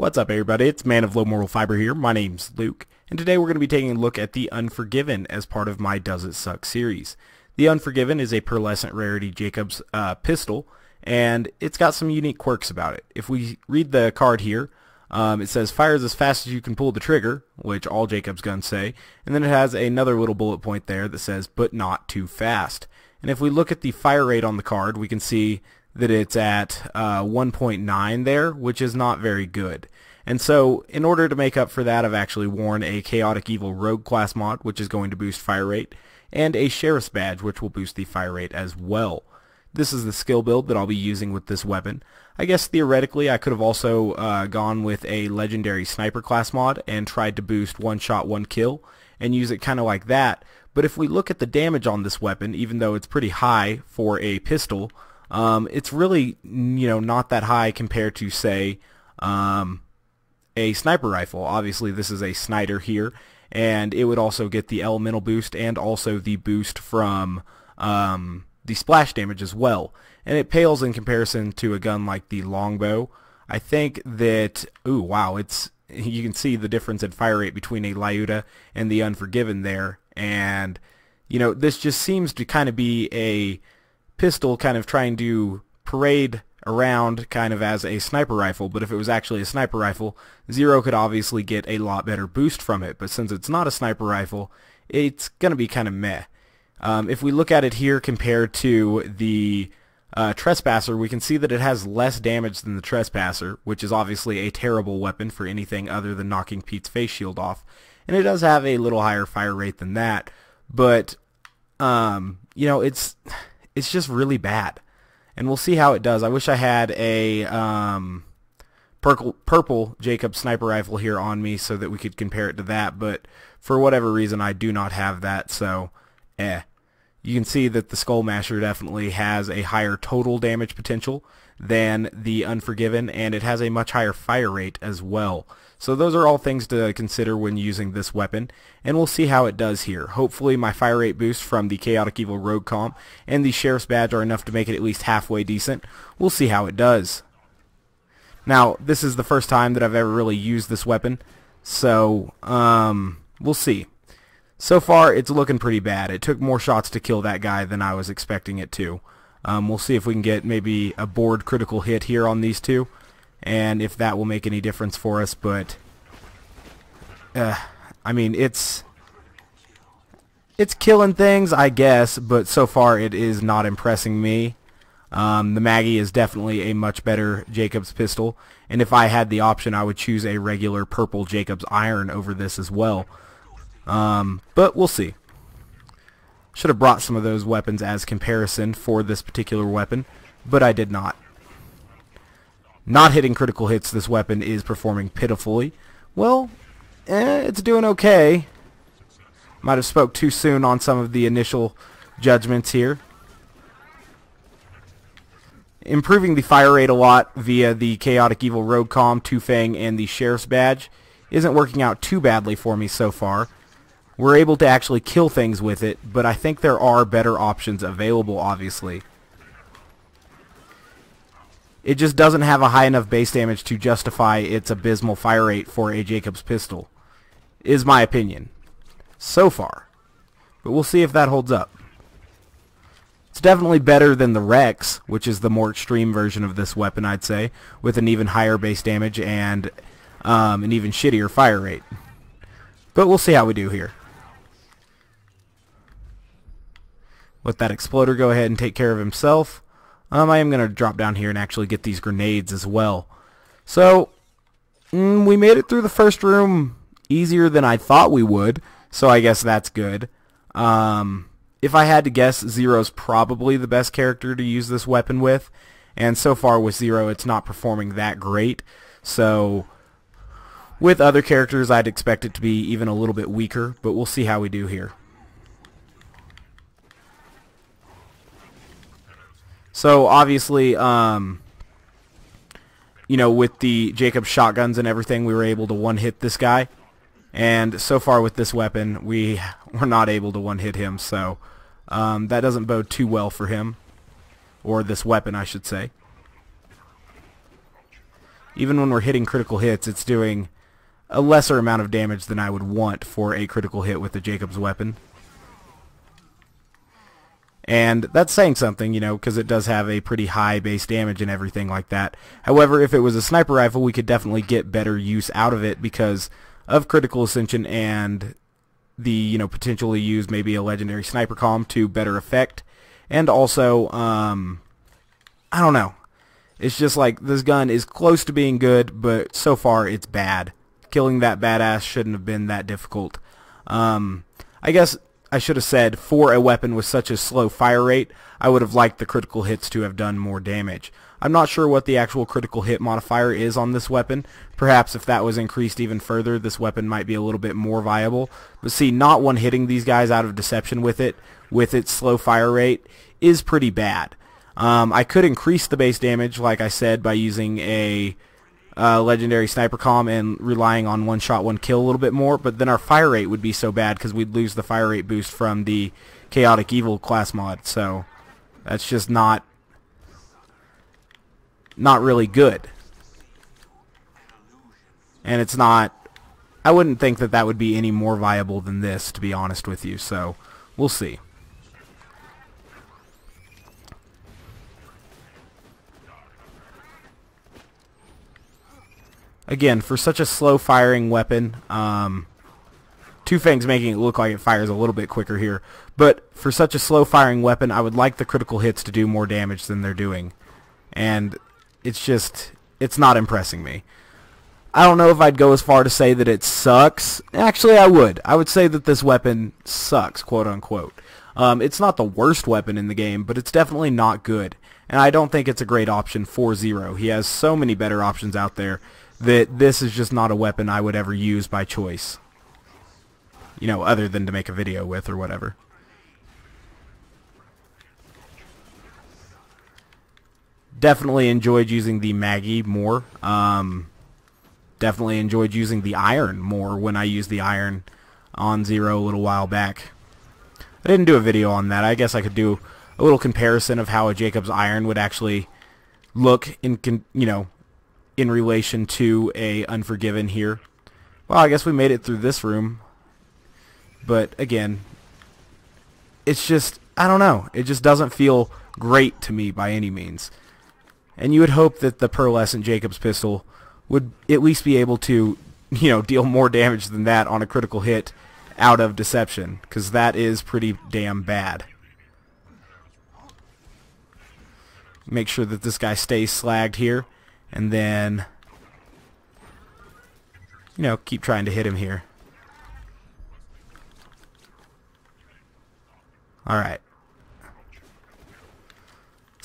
What's up everybody, it's Man of Low Moral Fiber here, my name's Luke, and today we're going to be taking a look at The Unforgiven as part of my Does It Suck series. The Unforgiven is a pearlescent rarity Jakobs uh, pistol, and it's got some unique quirks about it. If we read the card here, um, it says fires as fast as you can pull the trigger, which all Jakobs guns say, and then it has another little bullet point there that says but not too fast. And if we look at the fire rate on the card, we can see that it's at uh, 1.9 there, which is not very good. And so, in order to make up for that, I've actually worn a Chaotic Evil Rogue class mod, which is going to boost fire rate, and a Sheriff's Badge, which will boost the fire rate as well. This is the skill build that I'll be using with this weapon. I guess theoretically I could have also uh, gone with a Legendary Sniper class mod and tried to boost one shot, one kill, and use it kind of like that. But if we look at the damage on this weapon, even though it's pretty high for a pistol, um, it's really you know not that high compared to say um, a sniper rifle. Obviously, this is a Snider here, and it would also get the elemental boost and also the boost from um, the splash damage as well. And it pales in comparison to a gun like the longbow. I think that ooh wow, it's you can see the difference in fire rate between a Lyuda and the Unforgiven there, and you know this just seems to kind of be a pistol kind of trying to parade around kind of as a sniper rifle, but if it was actually a sniper rifle, Zer0 could obviously get a lot better boost from it, but since it's not a sniper rifle, it's going to be kind of meh. Um, if we look at it here compared to the uh, Trespasser, we can see that it has less damage than the Trespasser, which is obviously a terrible weapon for anything other than knocking Pete's face shield off. And it does have a little higher fire rate than that, but, um, you know, it's it's just really bad. And we'll see how it does. I wish I had a um, purple, purple Jacob sniper rifle here on me so that we could compare it to that, but for whatever reason I do not have that, so eh. You can see that the Skull Masher definitely has a higher total damage potential than the Unforgiven, and it has a much higher fire rate as well. So those are all things to consider when using this weapon, and we'll see how it does here. Hopefully my fire rate boost from the Chaotic Evil Rogue Comp and the Sheriff's Badge are enough to make it at least halfway decent. We'll see how it does. Now, this is the first time that I've ever really used this weapon, so um, we'll see. So far, it's looking pretty bad. It took more shots to kill that guy than I was expecting it to. Um, we'll see if we can get maybe a board critical hit here on these two and if that will make any difference for us, but uh, I mean, it's it's killing things, I guess, but so far it is not impressing me. Um, the Maggie is definitely a much better Jakobs pistol, and if I had the option, I would choose a regular purple Jakobs iron over this as well. Um, but we'll see. Should have brought some of those weapons as comparison for this particular weapon, but I did not. Not hitting critical hits, this weapon is performing pitifully. Well, eh, it's doing okay. Might have spoke too soon on some of the initial judgments here. Improving the fire rate a lot via the Chaotic Evil Rogue Com, Two Fang, and the Sheriff's Badge isn't working out too badly for me so far. We're able to actually kill things with it, but I think there are better options available, obviously. It just doesn't have a high enough base damage to justify its abysmal fire rate for a Jakobs pistol, is my opinion. So far. But we'll see if that holds up. It's definitely better than the Rex, which is the more extreme version of this weapon, I'd say, with an even higher base damage and um, an even shittier fire rate. But we'll see how we do here. Let that exploder go ahead and take care of himself. Um, I am going to drop down here and actually get these grenades as well. So, mm, we made it through the first room easier than I thought we would, so I guess that's good. Um, if I had to guess, Zer0's probably the best character to use this weapon with, and so far with Zer0, it's not performing that great. So, with other characters, I'd expect it to be even a little bit weaker, but we'll see how we do here. So obviously, um, you know, with the Jacob shotguns and everything, we were able to one-hit this guy. And so far with this weapon, we were not able to one-hit him, so um, that doesn't bode too well for him. Or this weapon, I should say. even when we're hitting critical hits, it's doing a lesser amount of damage than I would want for a critical hit with the Jakobs weapon. And that's saying something, you know, because it does have a pretty high base damage and everything like that. However, if it was a sniper rifle, we could definitely get better use out of it because of critical ascension and the, you know, potentially use maybe a legendary sniper column to better effect. And also, um, I don't know. It's just like this gun is close to being good, but so far it's bad. Killing that badass shouldn't have been that difficult. Um, I guess I should have said for a weapon with such a slow fire rate, I would have liked the critical hits to have done more damage. I'm not sure what the actual critical hit modifier is on this weapon. Perhaps if that was increased even further, this weapon might be a little bit more viable. But see, not one hitting these guys out of deception with it, with its slow fire rate, is pretty bad. Um, I could increase the base damage, like I said, by using a uh, legendary sniper column and relying on one shot, one kill a little bit more, but then our fire rate would be so bad because we'd lose the fire rate boost from the chaotic evil class mod. So that's just not not really good. And it's not I wouldn't think that that would be any more viable than this, to be honest with you. So we'll see. Again, for such a slow firing weapon, um, Two Fangs making it look like it fires a little bit quicker here. But for such a slow firing weapon, I would like the critical hits to do more damage than they're doing. And it's just, it's not impressing me. I don't know if I'd go as far to say that it sucks. Actually, I would. I would say that this weapon sucks, quote unquote. Um, it's not the worst weapon in the game, but it's definitely not good. And I don't think it's a great option for Zer0. He has so many better options out there that this is just not a weapon I would ever use by choice. You know, other than to make a video with or whatever. Definitely enjoyed using the Maggie more. Um, definitely enjoyed using the Iron more when I used the Iron on Zer0 a little while back. I didn't do a video on that. I guess I could do a little comparison of how a Jakobs Iron would actually look in, you know, in relation to a Unforgiven here. Well, I guess we made it through this room. But again, it's just, I don't know. It just doesn't feel great to me by any means. And you would hope that the Pearlescent Jakobs pistol would at least be able to, you know, deal more damage than that on a critical hit out of Deception, because that is pretty damn bad. Make sure that this guy stays slagged here and then you know keep trying to hit him here. Alright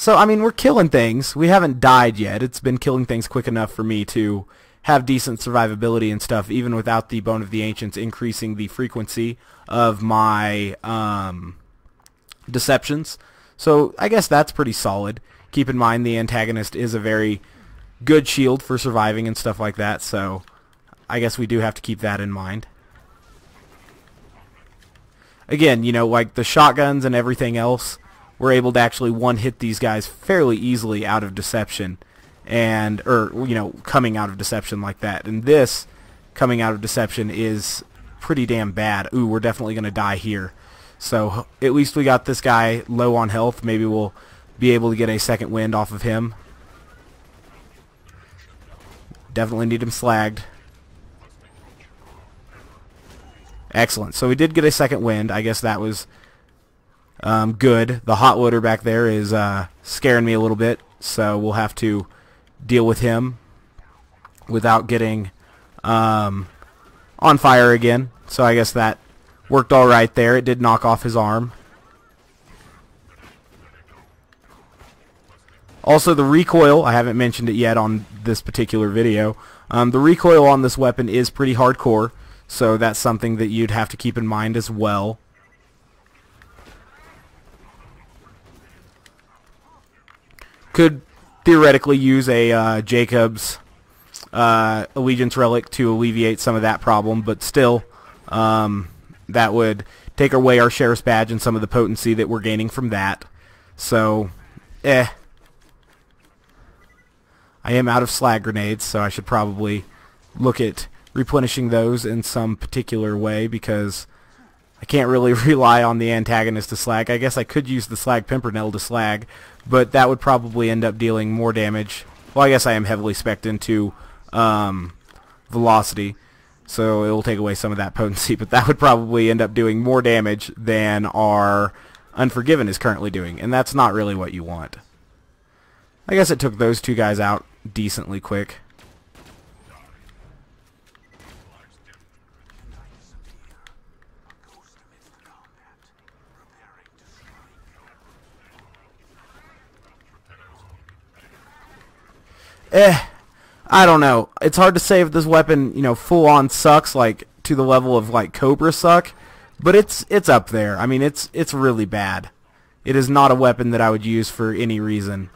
so I mean we're killing things. We haven't died yet. It's been killing things quick enough for me to have decent survivability and stuff even without the Bone of the Ancients increasing the frequency of my um, deceptions. So I guess that's pretty solid. Keep in mind the antagonist is a very good shield for surviving and stuff like that, so I guess we do have to keep that in mind. Again, you know, like the shotguns and everything else, we're able to actually one-hit these guys fairly easily out of deception and or you know coming out of deception like that. And this coming out of deception is pretty damn bad. Ooh we're definitely gonna die here. So at least we got this guy low on health. Maybe we'll be able to get a second wind off of him Definitely need him slagged. Excellent. So we did get a second wind. I guess that was um, good. The hot loader back there is uh, scaring me a little bit, so we'll have to deal with him without getting um, on fire again. So I guess that worked all right there. It did knock off his arm. Also, the recoil, I haven't mentioned it yet on this particular video. Um, the recoil on this weapon is pretty hardcore, so that's something that you'd have to keep in mind as well. Could theoretically use a uh, Jakobs uh, Allegiance Relic to alleviate some of that problem, but still, um, that would take away our Sheriff's Badge and some of the potency that we're gaining from that. So, eh. I am out of slag grenades, so I should probably look at replenishing those in some particular way because I can't really rely on the antagonist to slag. I guess I could use the slag pimpernel to slag, but that would probably end up dealing more damage. Well, I guess I am heavily spec'd into um, velocity, so it will take away some of that potency, but that would probably end up doing more damage than our Unforgiven is currently doing, and that's not really what you want. I guess it took those two guys out decently quick. Eh, I don't know. It's hard to say if this weapon, you know, full on sucks like to the level of like Cobra suck, but it's it's up there. I mean, it's it's really bad. It is not a weapon that I would use for any reason.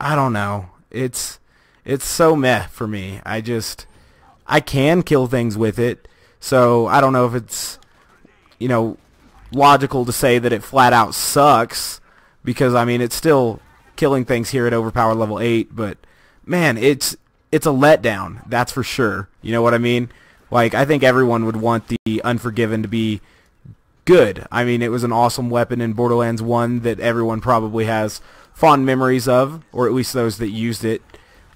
I don't know. It's it's so meh for me. I just I can kill things with it. So I don't know if it's you know logical to say that it flat out sucks because I mean it's still killing things here at overpower level 8 but man it's it's a letdown that's for sure you know what I mean like I think everyone would want the Unforgiven to be good I mean it was an awesome weapon in Borderlands 1 that everyone probably has fond memories of or at least those that used it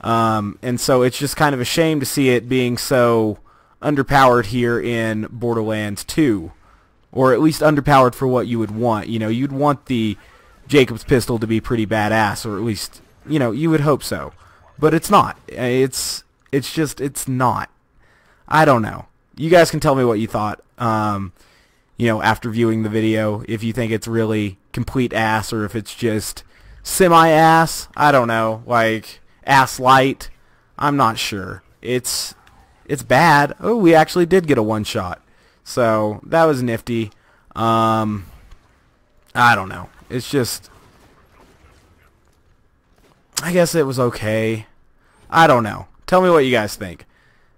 um, and so it's just kind of a shame to see it being so underpowered here in Borderlands 2 or at least underpowered for what you would want. You know, you'd want the Jakobs pistol to be pretty badass, or at least you know you would hope so. But it's not. It's it's just it's not. I don't know. You guys can tell me what you thought. Um, you know, after viewing the video, if you think it's really complete ass or if it's just semi ass. I don't know, like ass light. I'm not sure. It's it's bad. Oh, we actually did get a one shot. So that was nifty. Um, I don't know. It's just, I guess it was okay. I don't know. Tell me what you guys think.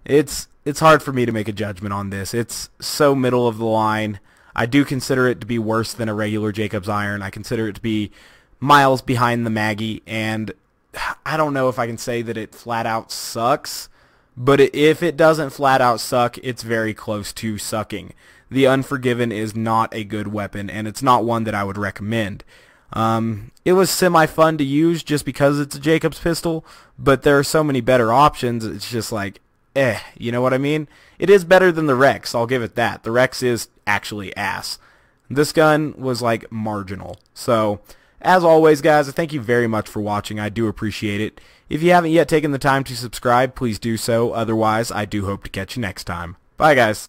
It's it's hard for me to make a judgment on this. It's so middle of the line. I do consider it to be worse than a regular Jakobs Iron. I consider it to be miles behind the Maggie, and I don't know if I can say that it flat out sucks. But if it doesn't flat out suck, it's very close to sucking. The Unforgiven is not a good weapon, and it's not one that I would recommend. Um, it was semi-fun to use just because it's a Jakobs pistol, but there are so many better options, it's just like, eh, you know what I mean? It is better than the Rex, I'll give it that. The Rex is actually ass. This gun was like marginal. So, as always, guys, I thank you very much for watching. I do appreciate it. If you haven't yet taken the time to subscribe, please do so. Otherwise, I do hope to catch you next time. Bye, guys.